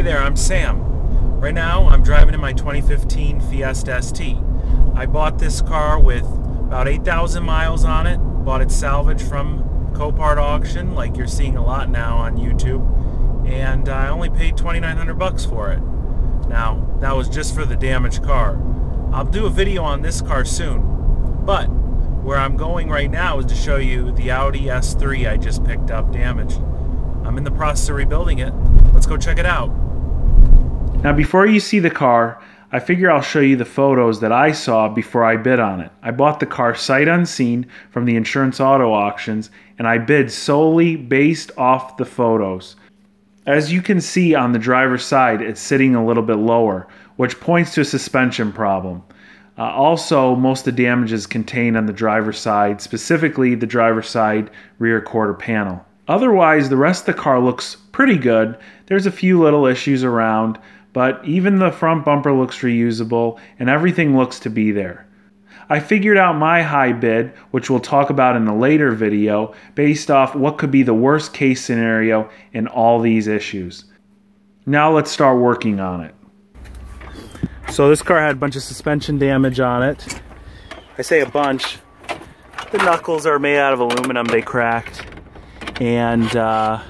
Hey there, I'm Sam. Right now, I'm driving in my 2015 Fiesta ST. I bought this car with about 8,000 miles on it. Bought it salvaged from Copart auction, like you're seeing a lot now on YouTube. And I only paid 2,900 bucks for it. Now, that was just for the damaged car. I'll do a video on this car soon. But where I'm going right now is to show you the Audi S3 I just picked up damaged. I'm in the process of rebuilding it. Let's go check it out. Now before you see the car, I figure I'll show you the photos that I saw before I bid on it. I bought the car sight unseen from the insurance auto auctions and I bid solely based off the photos. As you can see on the driver's side, it's sitting a little bit lower, which points to a suspension problem. Uh, also, most of the damage is contained on the driver's side, specifically the driver's side rear quarter panel. Otherwise, the rest of the car looks pretty good. There's a few little issues around, but even the front bumper looks reusable and everything looks to be there. I figured out my high bid, which we'll talk about in a later video, based off what could be the worst case scenario in all these issues. Now let's start working on it. So this car had a bunch of suspension damage on it. I say a bunch. The knuckles are made out of aluminum, they cracked. And uh,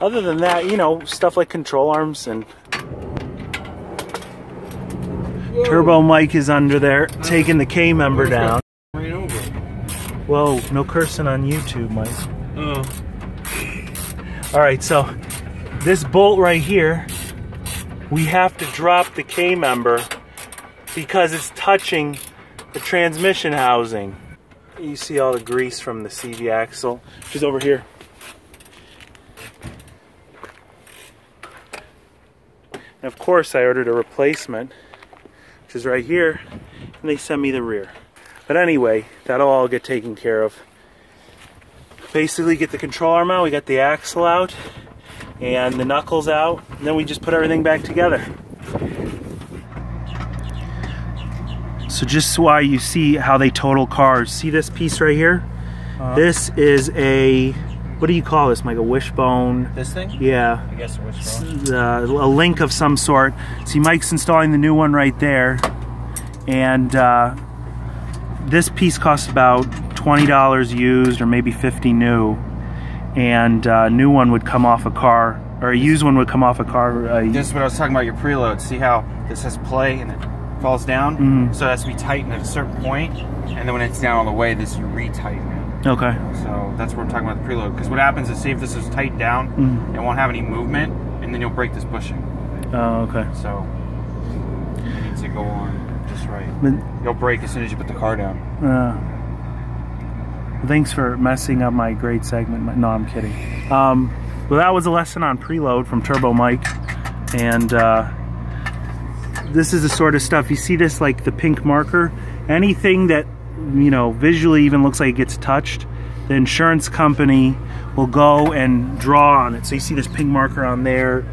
other than that, you know, stuff like control arms and Turbo Mike is under there taking the K member down. Right over. Whoa, no cursing on YouTube, Mike. Oh. All right, so this bolt right here, we have to drop the K member because it's touching the transmission housing. You see all the grease from the CV axle, which is over here. And of course, I ordered a replacement which is right here, and they send me the rear. But anyway, that'll all get taken care of. Basically get the control arm out, we got the axle out, and the knuckles out, and then we just put everything back together. So just why you see how they total cars. See this piece right here? Uh -huh. This is a what do you call this, Mike? A wishbone? This thing? Yeah. I guess a wishbone. Uh, a link of some sort. See, Mike's installing the new one right there. And uh, this piece costs about $20 used or maybe 50 new. And a uh, new one would come off a car, or a used one would come off a car. Uh, this is what I was talking about, your preload. See how this has play and it falls down? Mm -hmm. So it has to be tightened at a certain point, And then when it's down all the way, this you retighten it. Okay. So that's what we're talking about the preload. Because what happens is, see if this is tight down, mm. it won't have any movement, and then you'll break this bushing. Oh, okay. So it needs to go on just right. But, you'll break as soon as you put the car down. Uh, thanks for messing up my great segment. No, I'm kidding. Um, well, that was a lesson on preload from Turbo Mike, and uh, this is the sort of stuff you see. This like the pink marker. Anything that you know, visually even looks like it gets touched, the insurance company will go and draw on it. So you see this pink marker on there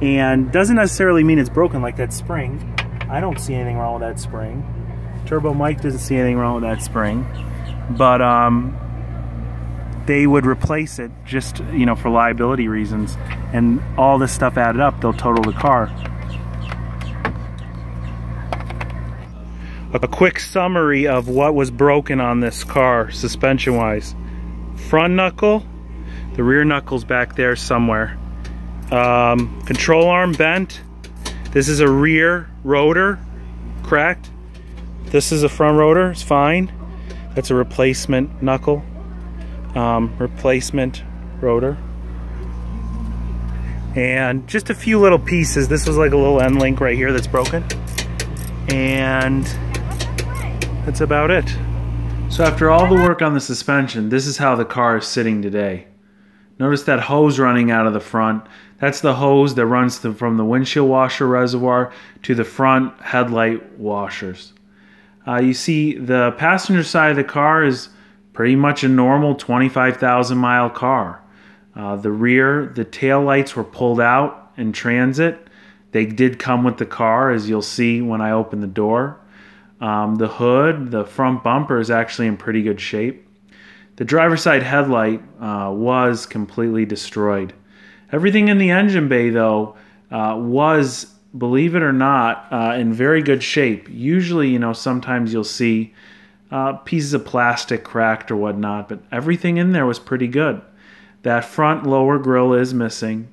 and doesn't necessarily mean it's broken like that spring. I don't see anything wrong with that spring. Turbo Mike doesn't see anything wrong with that spring. But um, they would replace it just, you know, for liability reasons. And all this stuff added up, they'll total the car. A quick summary of what was broken on this car suspension wise front knuckle the rear knuckles back there somewhere. Um, control arm bent. This is a rear rotor cracked this is a front rotor it's fine. That's a replacement knuckle. Um, replacement rotor. And just a few little pieces. This was like a little end link right here that's broken. And that's about it. So after all the work on the suspension, this is how the car is sitting today. Notice that hose running out of the front. That's the hose that runs to, from the windshield washer reservoir to the front headlight washers. Uh, you see the passenger side of the car is pretty much a normal 25,000 mile car. Uh, the rear, the tail lights were pulled out in transit. They did come with the car as you'll see when I open the door. Um, the hood, the front bumper is actually in pretty good shape. The driver's side headlight uh, was completely destroyed. Everything in the engine bay, though, uh, was, believe it or not, uh, in very good shape. Usually, you know, sometimes you'll see uh, pieces of plastic cracked or whatnot, but everything in there was pretty good. That front lower grill is missing.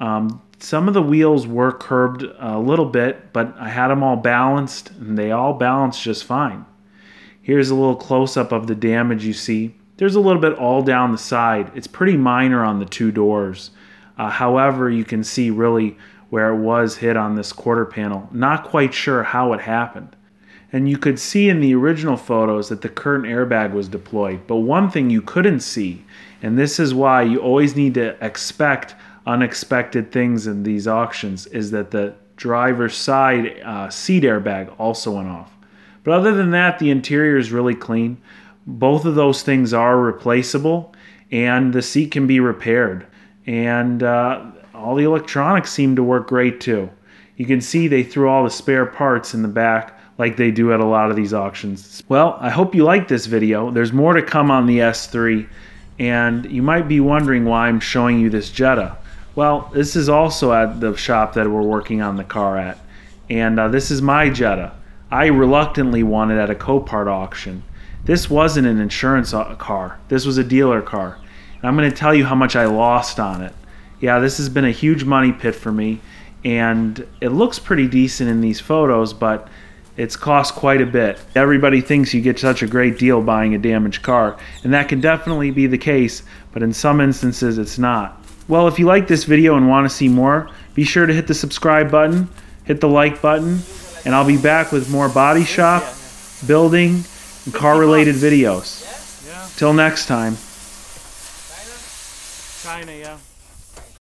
Um, some of the wheels were curbed a little bit, but I had them all balanced and they all balanced just fine. Here's a little close up of the damage you see. There's a little bit all down the side. It's pretty minor on the two doors. Uh, however, you can see really where it was hit on this quarter panel. Not quite sure how it happened. And you could see in the original photos that the curtain airbag was deployed. But one thing you couldn't see, and this is why you always need to expect unexpected things in these auctions, is that the driver's side uh, seat airbag also went off. But other than that, the interior is really clean. Both of those things are replaceable, and the seat can be repaired. And uh, all the electronics seem to work great too. You can see they threw all the spare parts in the back like they do at a lot of these auctions. Well, I hope you liked this video. There's more to come on the S3 and you might be wondering why I'm showing you this Jetta. Well, this is also at the shop that we're working on the car at. And uh, this is my Jetta. I reluctantly won it at a Copart auction. This wasn't an insurance uh, car. This was a dealer car. And I'm going to tell you how much I lost on it. Yeah, this has been a huge money pit for me. And it looks pretty decent in these photos, but it's cost quite a bit. Everybody thinks you get such a great deal buying a damaged car, and that can definitely be the case, but in some instances it's not. Well, if you like this video and want to see more, be sure to hit the subscribe button, hit the like button, and I'll be back with more body shop, building, and car related videos. Till next time. China, China, yeah.